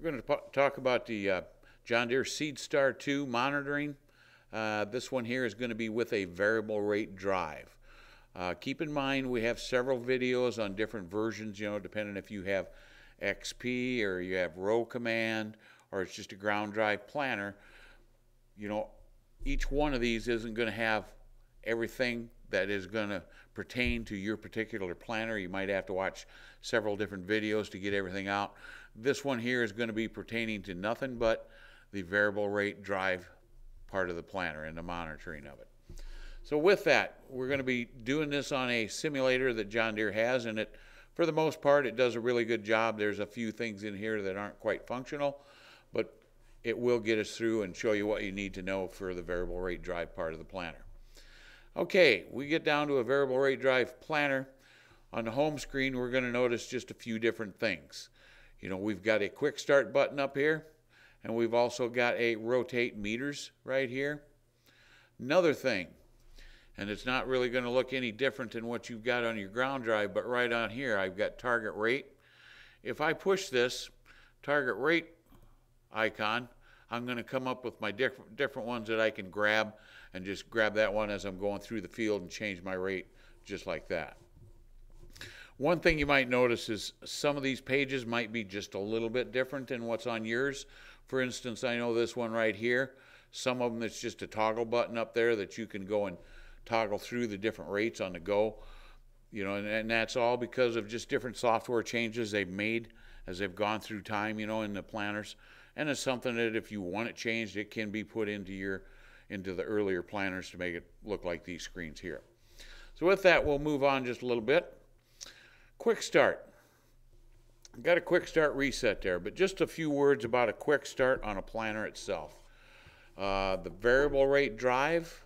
We're going to talk about the uh, John Deere SeedStar 2 monitoring. Uh, this one here is going to be with a variable rate drive. Uh, keep in mind we have several videos on different versions, you know, depending if you have XP or you have RowCommand or it's just a ground drive planter. You know, each one of these isn't going to have everything that is going to pertain to your particular planter. You might have to watch several different videos to get everything out. This one here is going to be pertaining to nothing but the variable rate drive part of the planter and the monitoring of it. So with that, we're going to be doing this on a simulator that John Deere has, and it, for the most part, it does a really good job. There's a few things in here that aren't quite functional, but it will get us through and show you what you need to know for the variable rate drive part of the planter. Okay, we get down to a variable rate drive planner. On the home screen, we're going to notice just a few different things. You know, we've got a quick start button up here, and we've also got a rotate meters right here. Another thing, and it's not really going to look any different than what you've got on your ground drive, but right on here I've got target rate. If I push this target rate icon, I'm going to come up with my diff different ones that I can grab and just grab that one as I'm going through the field and change my rate just like that. One thing you might notice is some of these pages might be just a little bit different than what's on yours. For instance, I know this one right here. Some of them it's just a toggle button up there that you can go and toggle through the different rates on the go. You know, and, and that's all because of just different software changes they've made as they've gone through time, you know, in the planners. And it's something that if you want it changed, it can be put into your into the earlier planners to make it look like these screens here. So with that, we'll move on just a little bit. Quick start. Got a quick start reset there, but just a few words about a quick start on a planner itself. Uh, the variable rate drive,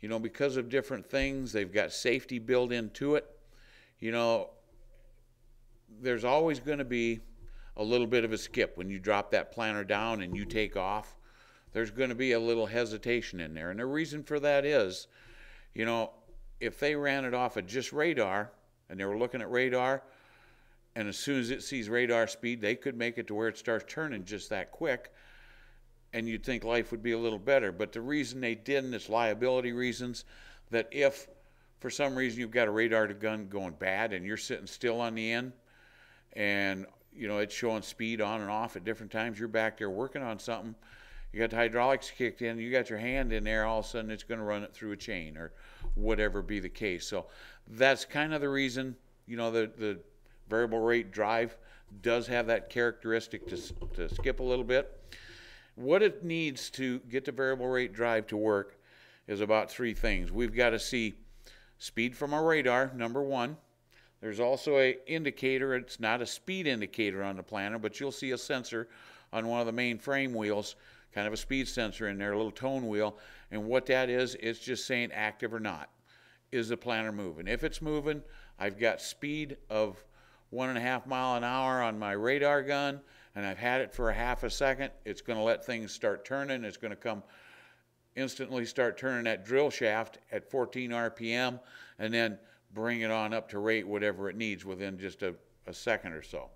you know, because of different things, they've got safety built into it. You know, there's always going to be a little bit of a skip when you drop that planner down and you take off. There's going to be a little hesitation in there. And the reason for that is, you know, if they ran it off of just radar, and they were looking at radar, and as soon as it sees radar speed, they could make it to where it starts turning just that quick, and you'd think life would be a little better. But the reason they didn't is liability reasons. That if for some reason you've got a radar to gun going bad and you're sitting still on the end, and you know it's showing speed on and off at different times, you're back there working on something. You got the hydraulics kicked in, you got your hand in there, all of a sudden it's going to run it through a chain or whatever be the case. So that's kind of the reason, you know, the, the variable rate drive does have that characteristic to, to skip a little bit. What it needs to get the variable rate drive to work is about three things. We've got to see speed from our radar, number one. There's also a indicator, it's not a speed indicator on the planter, but you'll see a sensor on one of the main frame wheels, kind of a speed sensor in there, a little tone wheel. And what that is, it's just saying active or not is the planter moving? If it's moving, I've got speed of one and a half mile an hour on my radar gun, and I've had it for a half a second. It's going to let things start turning. It's going to come instantly start turning that drill shaft at 14 RPM, and then bring it on up to rate whatever it needs within just a, a second or so.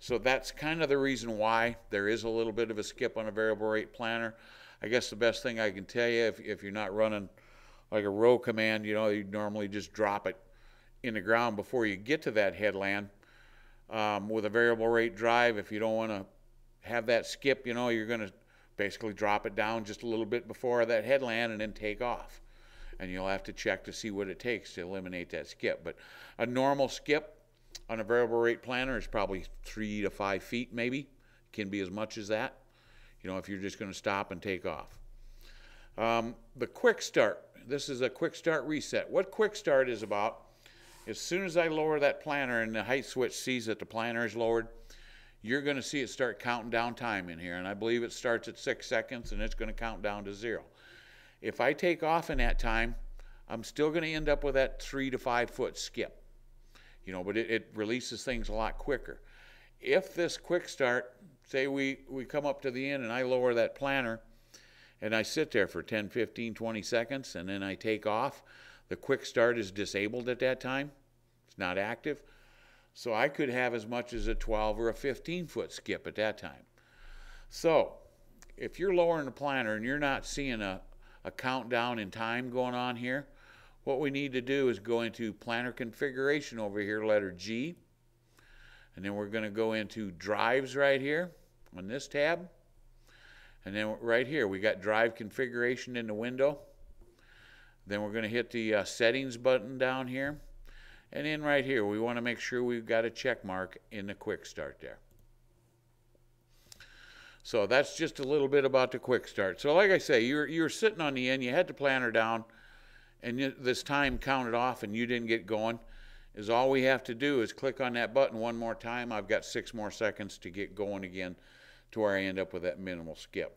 So that's kind of the reason why there is a little bit of a skip on a variable rate planner. I guess the best thing I can tell you, if, if you're not running like a RowCommand, you know, you normally just drop it in the ground before you get to that headland. Um, with a variable rate drive, if you don't want to have that skip, you know, you're going to basically drop it down just a little bit before that headland and then take off. And you'll have to check to see what it takes to eliminate that skip. But a normal skip on a variable rate planter is probably three to five feet, maybe. Can be as much as that, you know, if you're just going to stop and take off. Um, the quick start this is a quick start reset. What quick start is about, as soon as I lower that planter and the height switch sees that the planter is lowered, you're going to see it start counting down time in here. And I believe it starts at six seconds and it's going to count down to zero. If I take off in that time, I'm still going to end up with that three to five foot skip. You know, but it, it releases things a lot quicker. If this quick start, say we, we come up to the end and I lower that planter, and I sit there for 10, 15, 20 seconds, and then I take off. The quick start is disabled at that time, it's not active. So I could have as much as a 12 or a 15 foot skip at that time. So, if you're lowering the planter and you're not seeing a, a countdown in time going on here, what we need to do is go into planter configuration over here, letter G, and then we're going to go into drives right here on this tab. And then right here, we got drive configuration in the window. Then we're going to hit the uh, settings button down here. And then right here, we want to make sure we've got a check mark in the quick start there. So that's just a little bit about the quick start. So like I say, you're, you're sitting on the end, you had the planter down, and this time counted off and you didn't get going, is all we have to do is click on that button one more time. I've got six more seconds to get going again to where I end up with that minimal skip.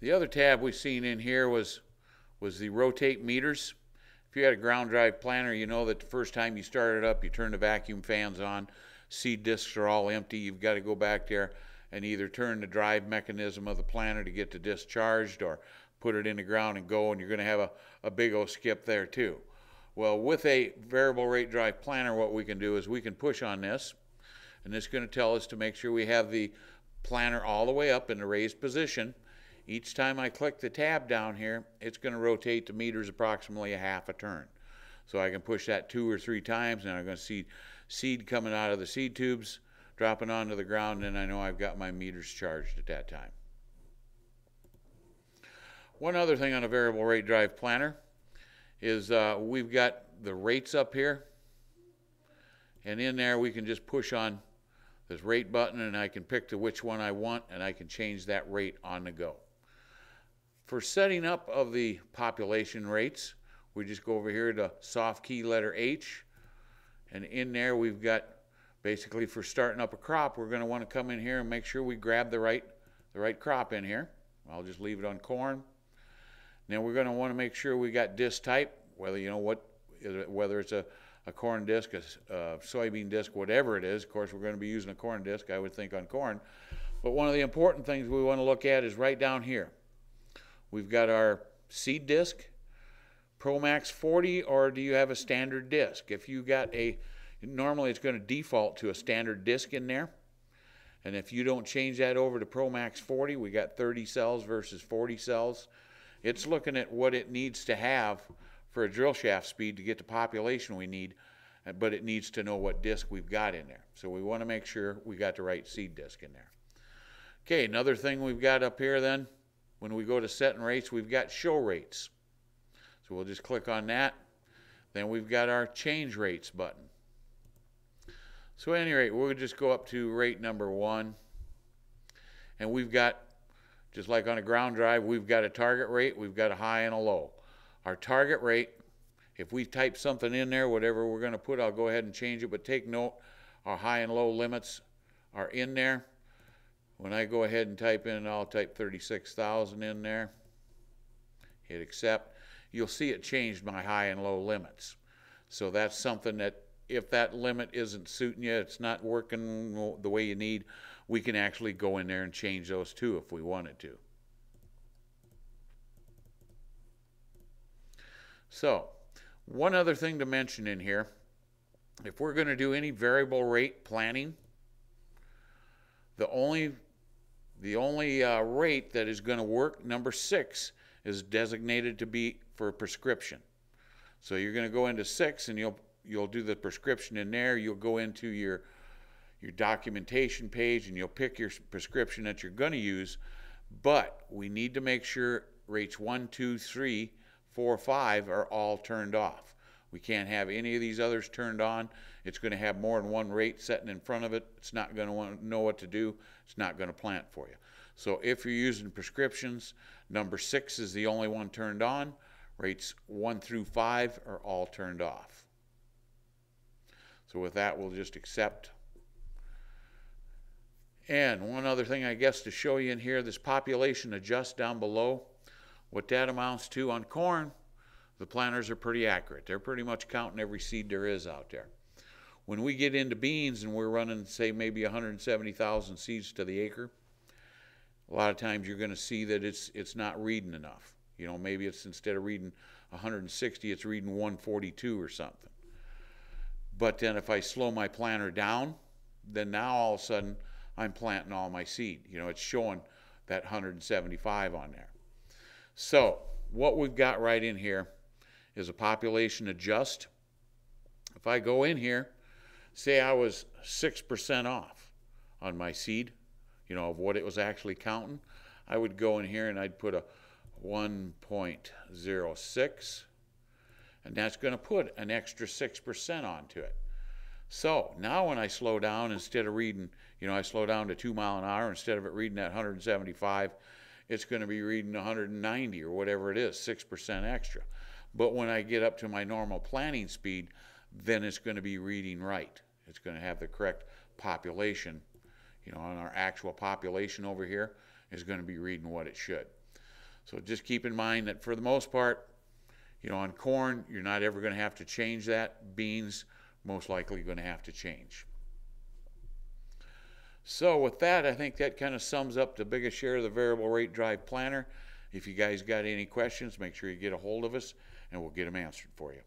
The other tab we seen in here was, was the rotate meters. If you had a ground drive planter, you know that the first time you start it up, you turn the vacuum fans on, seed discs are all empty, you've got to go back there and either turn the drive mechanism of the planter to get the discharged or put it in the ground and go, and you're going to have a, a big old skip there too. Well, with a variable rate drive planter, what we can do is we can push on this, and it's going to tell us to make sure we have the planter all the way up in the raised position. Each time I click the tab down here, it's going to rotate the meters approximately a half a turn. So I can push that two or three times, and I'm going to see seed coming out of the seed tubes, dropping onto the ground, and I know I've got my meters charged at that time. One other thing on a variable rate drive planter is uh, we've got the rates up here, and in there we can just push on this rate button and I can pick to which one I want and I can change that rate on the go. For setting up of the population rates, we just go over here to soft key letter H and in there we've got basically for starting up a crop, we're going to want to come in here and make sure we grab the right, the right crop in here. I'll just leave it on corn. Now we're going to want to make sure we got disc type, whether you know what, whether it's a, a corn disc, a, a soybean disc, whatever it is. Of course, we're going to be using a corn disc, I would think, on corn. But one of the important things we want to look at is right down here. We've got our seed disc, ProMax 40 or do you have a standard disc? If you got a, normally it's going to default to a standard disc in there. And if you don't change that over to ProMax 40, we got 30 cells versus 40 cells. It's looking at what it needs to have for a drill shaft speed to get the population we need, uh, but it needs to know what disc we've got in there. So we want to make sure we got the right seed disc in there. Okay, another thing we've got up here then, when we go to setting rates, we've got show rates. So we'll just click on that. Then we've got our change rates button. So at any rate, we'll just go up to rate number one. And we've got, just like on a ground drive, we've got a target rate, we've got a high and a low. Our target rate, if we type something in there, whatever we're going to put, I'll go ahead and change it, but take note, our high and low limits are in there. When I go ahead and type in, I'll type 36,000 in there, hit accept you'll see it changed my high and low limits. So that's something that if that limit isn't suiting you, it's not working the way you need, we can actually go in there and change those too if we wanted to. So, one other thing to mention in here, if we're going to do any variable rate planning, the only the only uh, rate that is going to work, number six, is designated to be for prescription. So you're going to go into six and you'll you'll do the prescription in there. You'll go into your your documentation page and you'll pick your prescription that you're going to use. But we need to make sure rates one, two, three, four, five are all turned off. We can't have any of these others turned on. It's going to have more than one rate sitting in front of it. It's not going to want to know what to do. It's not going to plant for you. So if you're using prescriptions, number six is the only one turned on. Rates one through five are all turned off. So with that, we'll just accept. And one other thing, I guess, to show you in here, this population adjust down below, what that amounts to on corn, the planters are pretty accurate. They're pretty much counting every seed there is out there. When we get into beans and we're running, say, maybe 170,000 seeds to the acre, a lot of times you're going to see that it's it's not reading enough. You know, maybe it's instead of reading 160, it's reading 142 or something. But then if I slow my planter down then now all of a sudden I'm planting all my seed. You know, it's showing that 175 on there. So what we've got right in here is a population adjust. If I go in here, say I was 6% off on my seed, you know, of what it was actually counting, I would go in here and I'd put a 1.06 and that's going to put an extra 6% onto it. So now when I slow down, instead of reading, you know, I slow down to two mile an hour, instead of it reading at 175, it's going to be reading 190 or whatever it is, 6% extra. But when I get up to my normal planning speed, then it's going to be reading right. It's going to have the correct population. You know, on our actual population over here is going to be reading what it should. So just keep in mind that for the most part, you know, on corn, you're not ever going to have to change that. Beans, most likely going to have to change. So with that, I think that kind of sums up the biggest share of the variable rate drive planter. If you guys got any questions, make sure you get a hold of us and we'll get them answered for you.